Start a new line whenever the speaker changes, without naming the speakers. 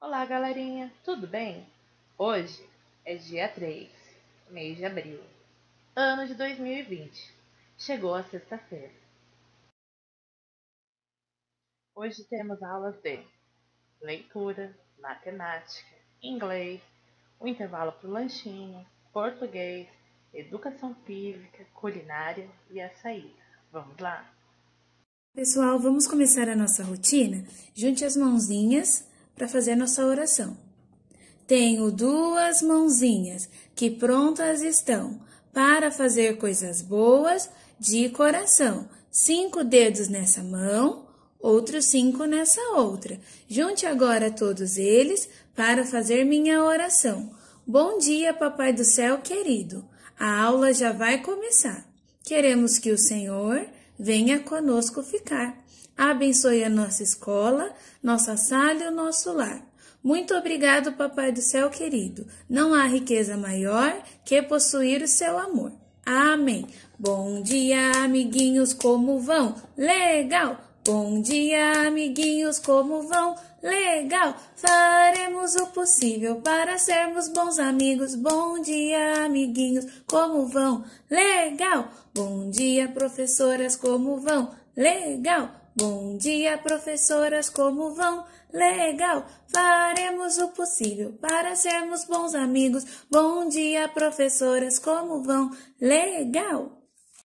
Olá, galerinha, tudo bem? Hoje é dia 3, mês de abril, ano de 2020. Chegou a sexta-feira. Hoje temos aulas de leitura, matemática, inglês, o intervalo para o lanchinho, português, educação física, culinária e a saída. Vamos lá?
Pessoal, vamos começar a nossa rotina? Junte as mãozinhas para fazer nossa oração. Tenho duas mãozinhas que prontas estão para fazer coisas boas de coração. Cinco dedos nessa mão, outros cinco nessa outra. Junte agora todos eles para fazer minha oração. Bom dia, Papai do Céu querido. A aula já vai começar. Queremos que o Senhor venha conosco ficar. Abençoe a nossa escola, nossa sala e o nosso lar. Muito obrigado, Papai do Céu querido. Não há riqueza maior que possuir o seu amor. Amém. Bom dia, amiguinhos, como vão? Legal! Bom dia, amiguinhos, como vão? Legal! Faremos o possível para sermos bons amigos. Bom dia, amiguinhos, como vão? Legal! Bom dia, professoras, como vão? Legal! Bom dia, professoras, como vão? Legal! Faremos o possível para sermos bons amigos. Bom dia, professoras, como vão? Legal!